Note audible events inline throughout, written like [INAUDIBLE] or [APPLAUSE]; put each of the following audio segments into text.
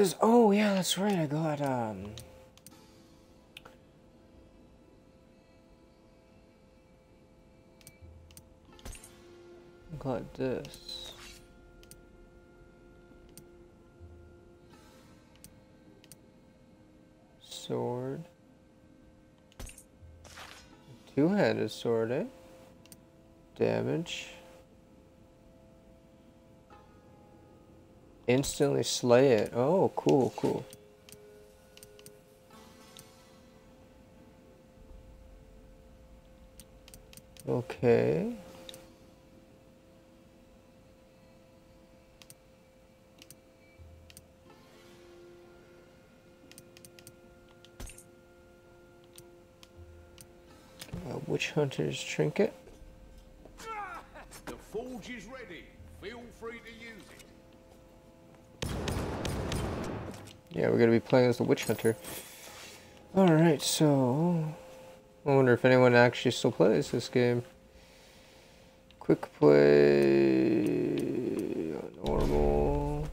was oh yeah, that's right. I got um got this. Sword. Two-handed sword, eh? Damage. Instantly slay it. Oh, cool, cool. Okay. Uh, Witch Hunter's Trinket. The forge is ready. Feel free to use it. Yeah, we're gonna be playing as the Witch Hunter. Alright, so... I wonder if anyone actually still plays this game. Quick play... Normal...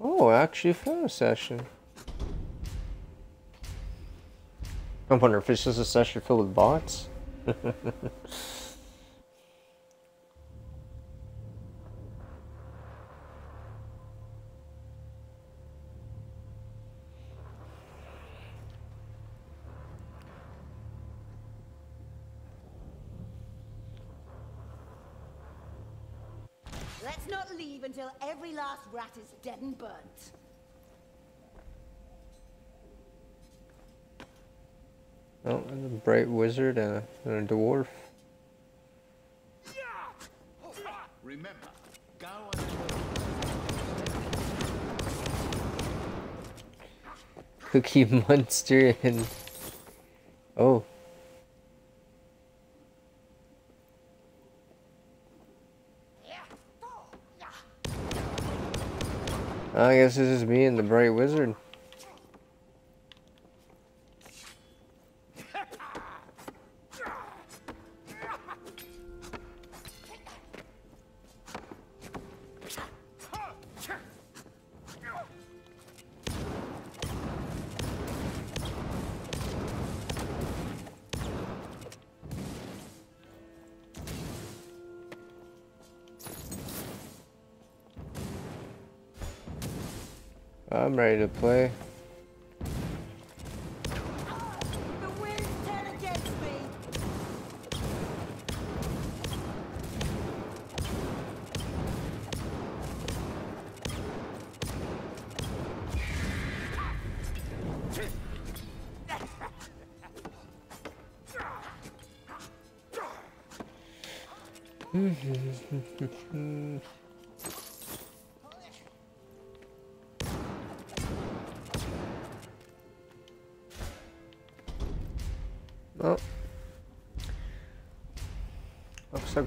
Oh, actually found a session. I wonder if it's just a session filled with bots. [LAUGHS] Let's not leave until every last rat is dead and burnt. Oh, there's a bright wizard and a, and a dwarf. Remember, go and Cookie [LAUGHS] Monster and oh. I guess this is me and the Bright Wizard. I'm ready to play. The [LAUGHS]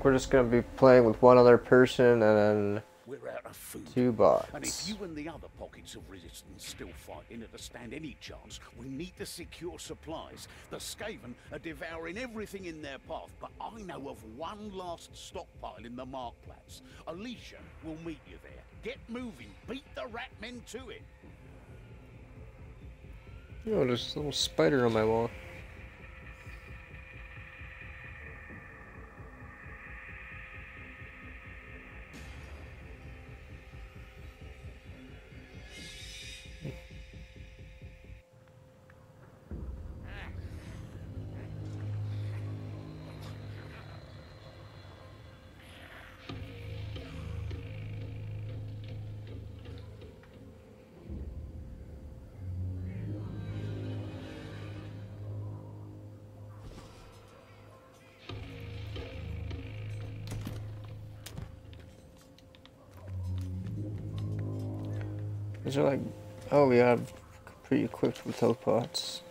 we're just gonna be playing with one other person and then we're out of food. two bots. And if you and the other pockets of resistance still fighting are to stand any chance, we need to secure supplies. The Skaven are devouring everything in their path, but I know of one last stockpile in the Marktplatz. Alicia will meet you there. Get moving. Beat the rat men to it. Oh, there's a little spider on my wall. These are like, oh, we have pre-equipped with health pots.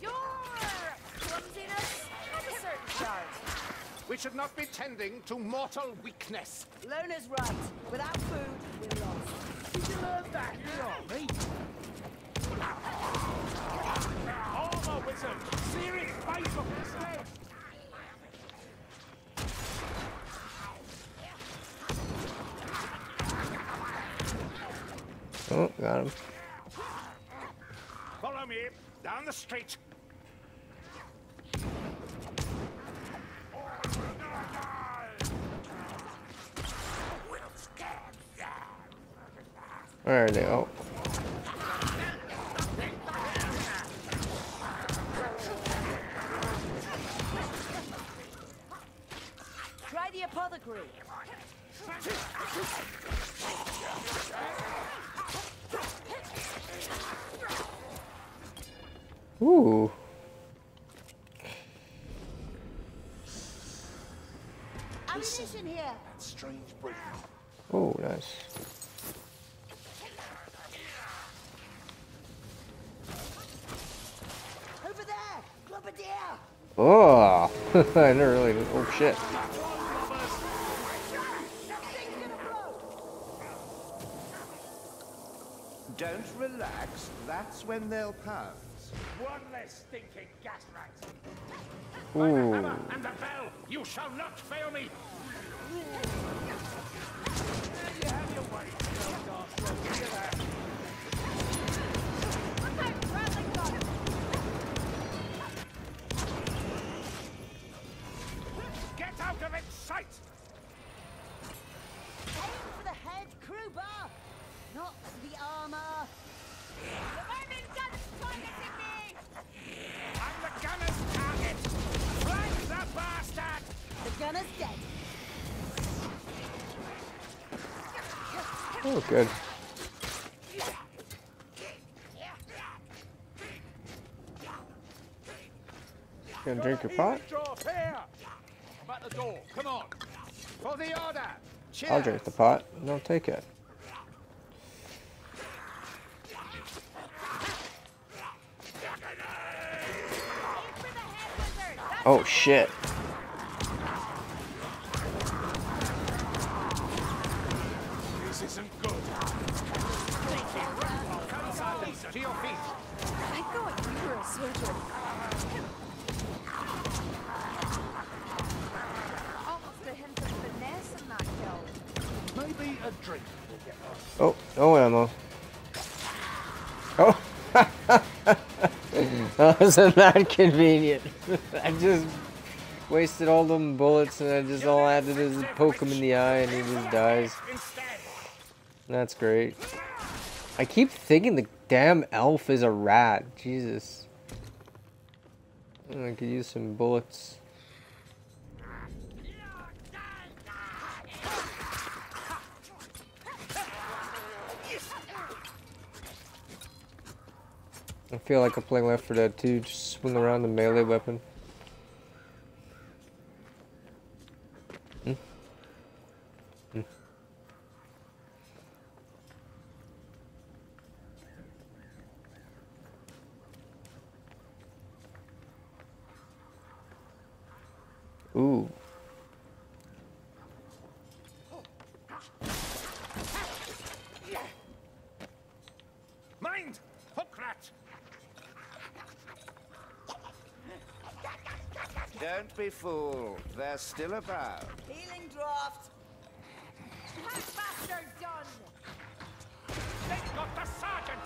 Your clumsiness has a certain charm. We should not be tending to mortal weakness. Lohner's right. Without food, we're lost. Eyes up instead. Oh, got him. Follow me down the street. Where are they? Oh. Ooh. Ammunition here. Strange breed. Oh, nice. Over there. Globadier. Oh, [LAUGHS] I never really. Oh shit. Thing's gonna blow. Don't relax. That's when they'll pounce. One less stinking gas rat. Ooh. Hammer and the bell. You shall not fail me. There you have your way. Oh, good. Gonna drink your pot? I'll drink the pot. No, take it. Oh shit. Wasn't [LAUGHS] that convenient. I just wasted all them bullets and I just all I had to do is poke him in the eye and he just dies. That's great. I keep thinking the damn elf is a rat. Jesus. I could use some bullets. I feel like I'm playing Left 4 Dead 2. Just swing around the melee weapon. Hmm? Hmm. Ooh. Mind! Hook rat! Don't be fooled. They're still about. Healing draft. That done. They've got the sergeant!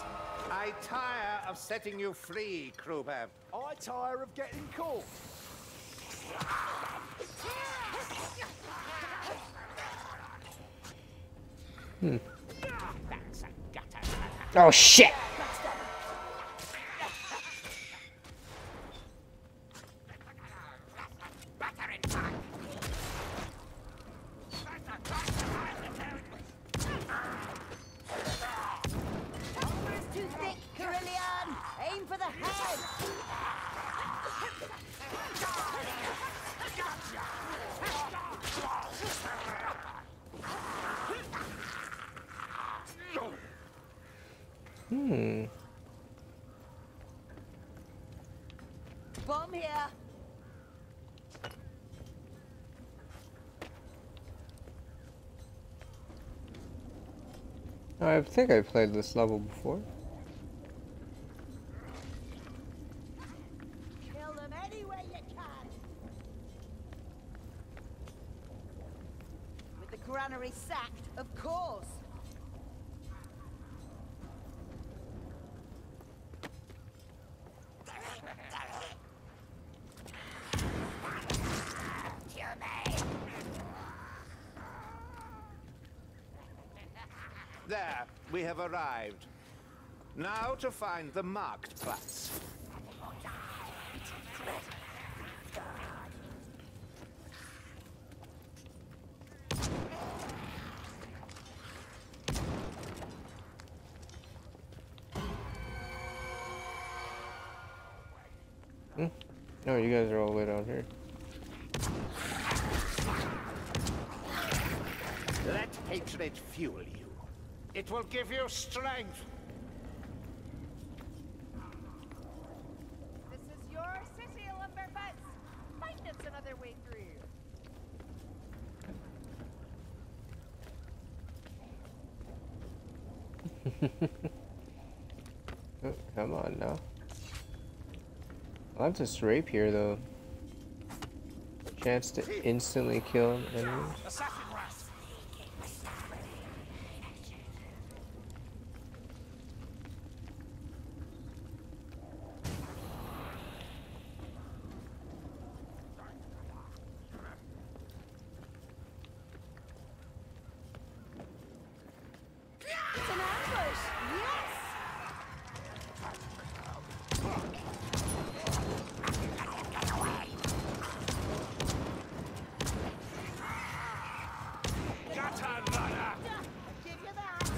I tire of setting you free, Kruber. I tire of getting caught. That's a gutter. Oh shit! Hmm. Bomb here. I think I played this level before. Kill them any way yours. There, we have arrived. Now to find the marked Marktplatz. No, hmm? oh, you guys are all way down here. Let hatred fuel you. It will give you strength. This is your city, Lumberfoot. Find us another way through. [LAUGHS] Oh, come on now. I'll have this rape here though. Chance to instantly kill enemies. Assassin rat! It's an ambush! Yes! Gutter runner! I'll give you that.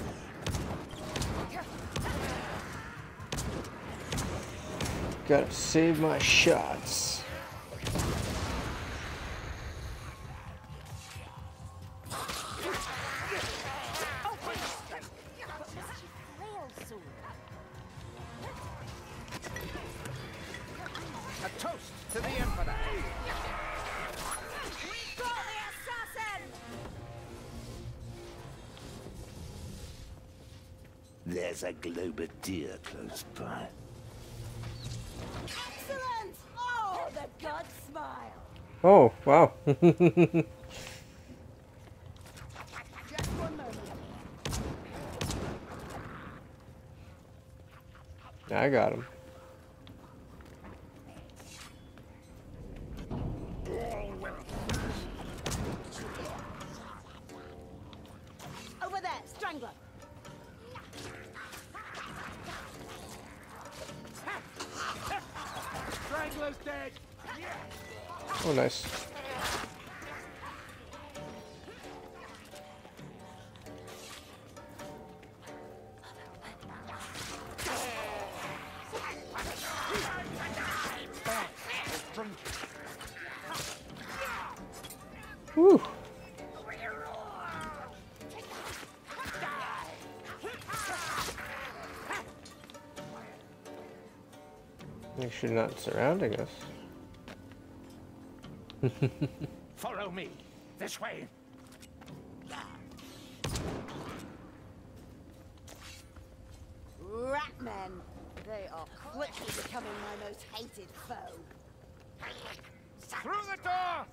Gotta save my shots. Flail sword. A toast to the Emperor. We've the assassin! There's a Globadier close by. Oh, wow. Just one moment. I got him. Over there, strangler. Strangler's dead! Oh, nice. Whew. Make sure not surrounding us. Follow me. This way. Ratmen. They are quickly becoming my most hated foe. Through the door!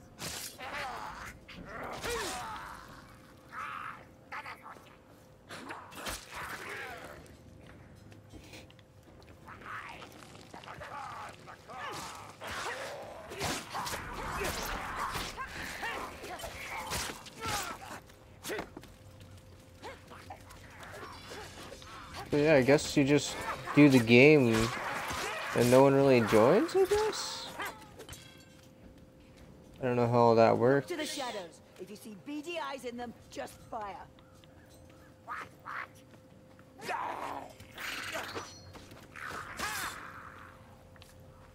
So yeah, I guess you just do the game and no one really joins, I guess? I don't know how all that works. To the shadows. If you see beady eyes in them, just fire.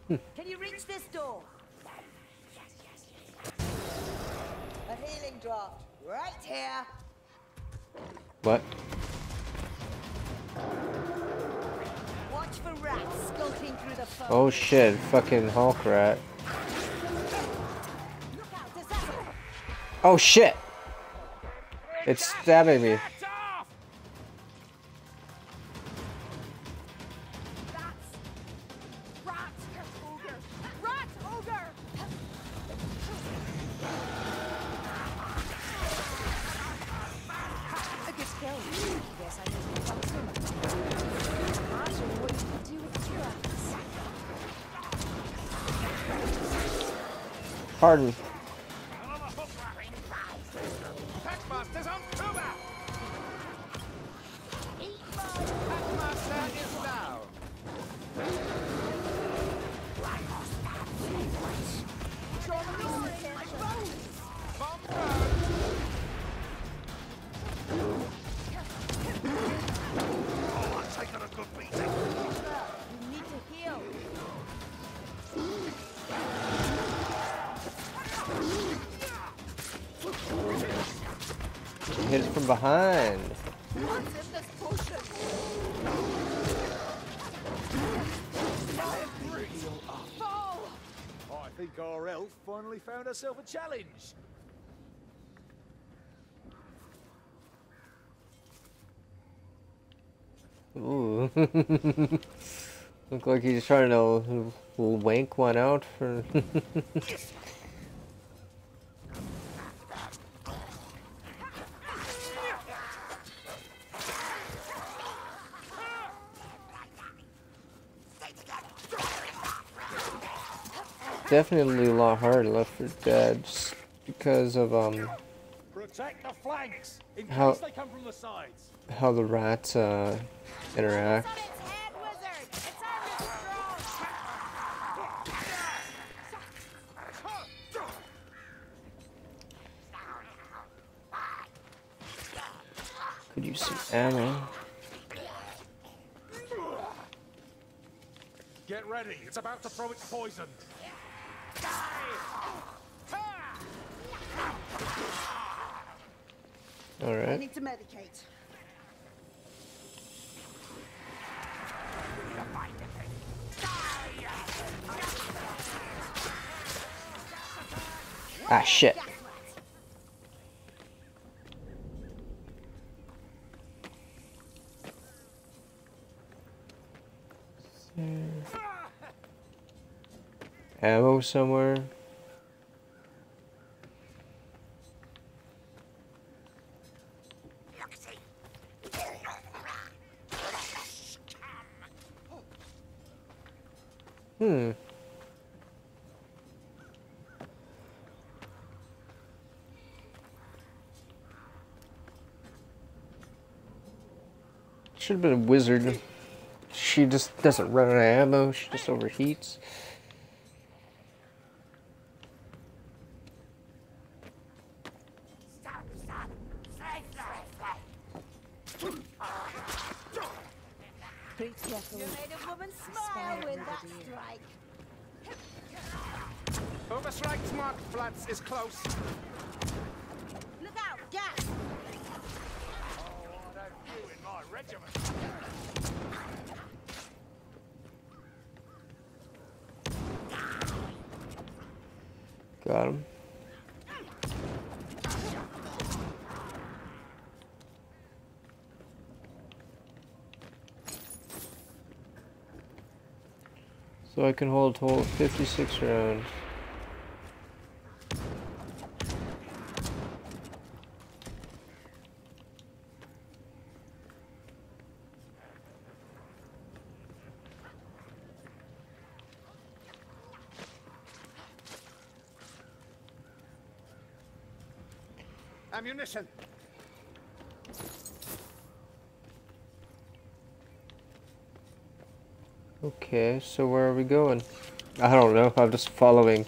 Hmm. Can you reach this door? Yes, yes, yes. A healing draught. Right here. What? Oh shit, fucking Hulk rat. Look out, assassin! Oh shit! It's stabbing me. Kira? From behind. What's in this potion? Fall! I think our elf finally found herself a challenge. Ooh. [LAUGHS] Look like he's trying to wank one out for. [LAUGHS] Definitely a lot harder Left 4 Dead just because of um Protect the flanks in How- case they come from the sides. how the rats uh interact. It's on its head, wizard! It's on its throne! Could use some ammo. Get ready, it's about to throw its poison. I Alright. need to medicate. Ah shit. Ammo somewhere. Hmm. Should have been a wizard. She just doesn't run out of ammo. She just overheats. Treat carefully. You made a woman smile with that strike. Overstrike's marked flats is close. Look out! Gas! Oh, I don't you in my regiment. Got him. So I can hold total 56 rounds. Ammunition. Okay, so where are we going? I don't know. I'm just following.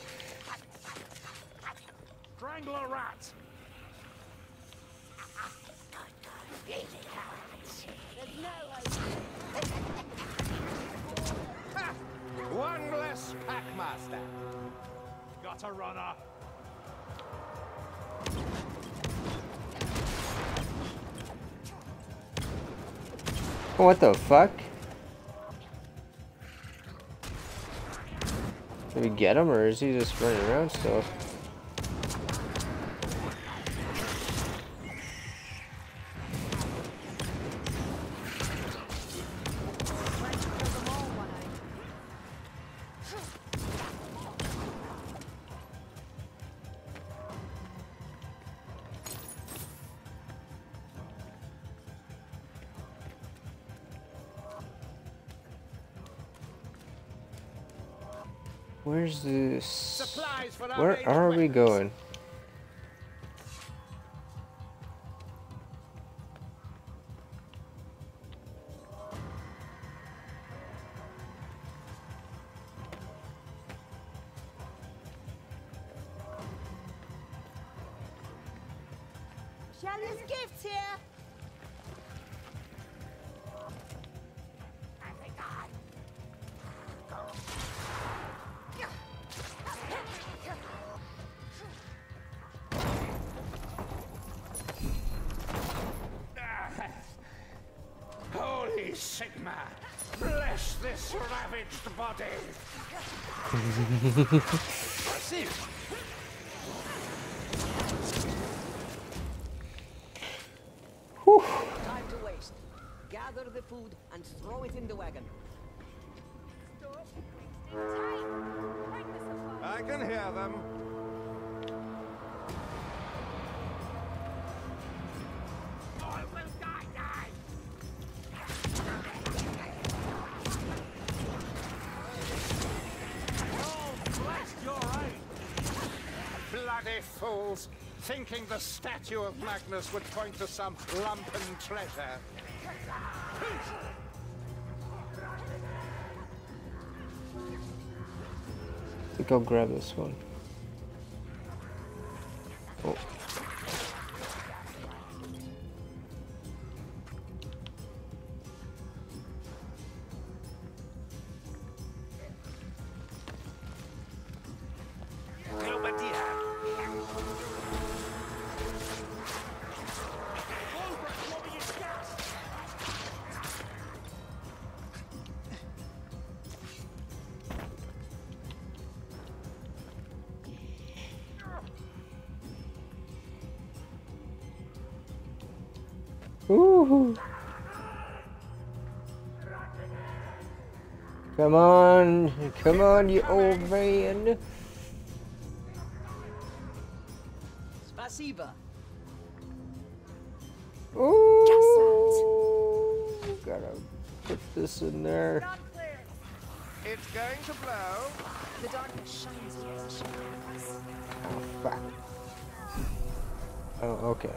Strangle a rat. There's no [LAUGHS] One less Packmaster. Got a runner. What the fuck? Did we get him, or is he just running around still? Where are we going? Time to waste. Gather the food and throw it in the wagon. Stop. Stay tight. Find the supplies. I can hear them. I will die, die. Oh, bless your aim. Bloody fools! Thinking the statue of Magnus would point to some lumpen treasure. I think I'll grab this one. Ooh. Come on, come on, you old man. Spasiba. Ooh, gotta put this in there. It's going to blow. The darkness shines here as a shield on us. Oh, fuck. Oh, okay.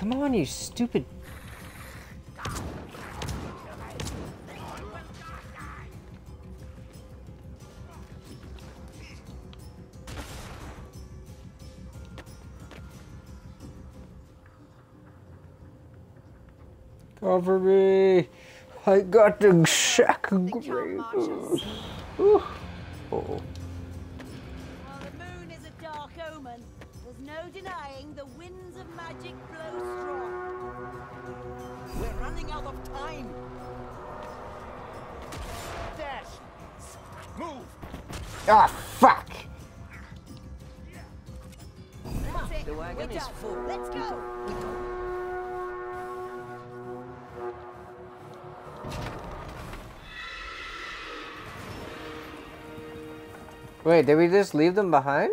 Come on, you stupid. Cover me! I got the shack of The count grave. marches. Ooh. Oh. Time. Dash. Move. Ah, fuck! That's it. The wagon We're is done. full. Let's go. Wait, did we just leave them behind?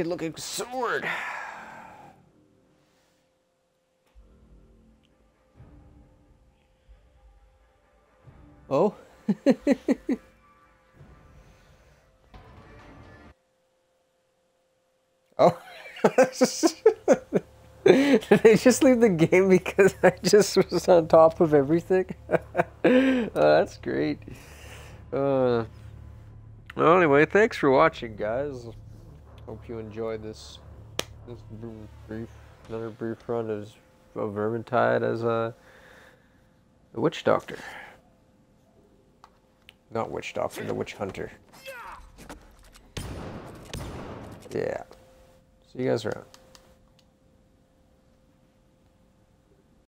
wicked looking sword. Oh. [LAUGHS] oh. Did I just leave the game because I just was on top of everything? [LAUGHS] oh, that's great. Uh, well, anyway, thanks for watching, guys. Hope you enjoyed this this brief, another brief run as of Vermintide as a, a witch doctor. Not witch doctor, the witch hunter. Yeah. See you guys around.